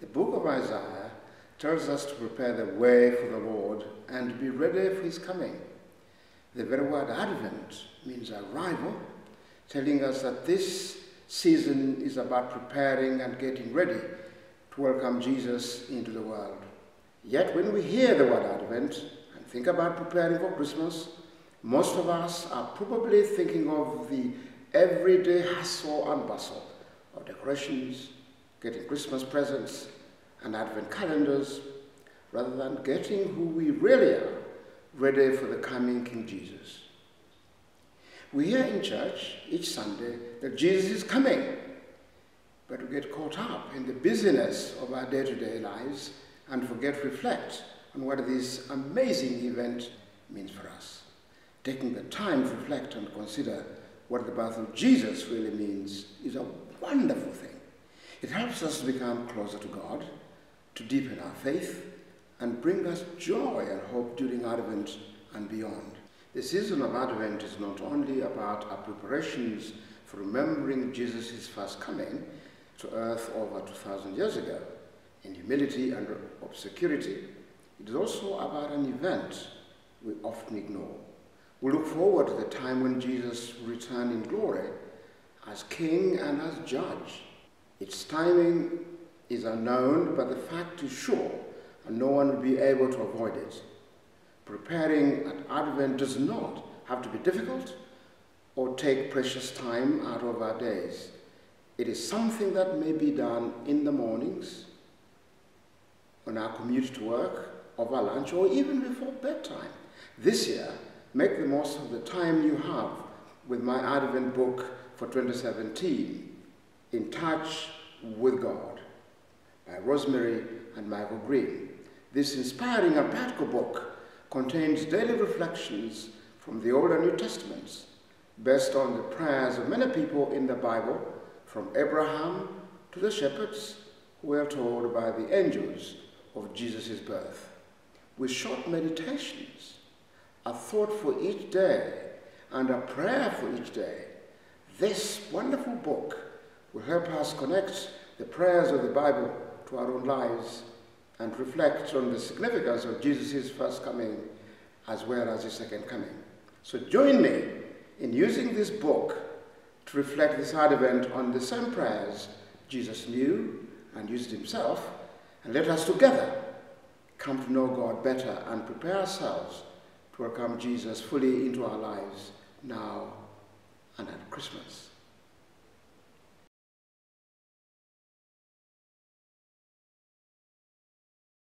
The book of Isaiah tells us to prepare the way for the Lord and be ready for his coming. The very word Advent means arrival, telling us that this season is about preparing and getting ready to welcome Jesus into the world. Yet when we hear the word Advent and think about preparing for Christmas, most of us are probably thinking of the everyday hustle and bustle of decorations, getting Christmas presents, and Advent calendars, rather than getting who we really are ready for the coming King Jesus. We hear in church each Sunday that Jesus is coming, but we get caught up in the busyness of our day-to-day lives and forget to reflect on what this amazing event means for us. Taking the time to reflect and consider what the birth of Jesus really means is a wonderful thing. It helps us to become closer to God, to deepen our faith, and bring us joy and hope during Advent and beyond. The season of Advent is not only about our preparations for remembering Jesus' first coming to earth over 2,000 years ago in humility and obscurity, it is also about an event we often ignore. We look forward to the time when Jesus will return in glory as King and as Judge. Its timing is unknown, but the fact is sure, and no one will be able to avoid it. Preparing at Advent does not have to be difficult or take precious time out of our days. It is something that may be done in the mornings, on our commute to work, over lunch, or even before bedtime. This year, make the most of the time you have with my Advent book for 2017, In Touch with God, by Rosemary and Michael Green. This inspiring and practical book contains daily reflections from the Old and New Testaments based on the prayers of many people in the Bible, from Abraham to the shepherds who were told by the angels of Jesus' birth, with short meditations, a thought for each day, and a prayer for each day. This wonderful book will help us connect the prayers of the Bible to our own lives and reflect on the significance of Jesus' first coming as well as his second coming. So join me in using this book to reflect this Advent on the same prayers Jesus knew and used himself, and let us together come to know God better and prepare ourselves to welcome Jesus fully into our lives now and at Christmas.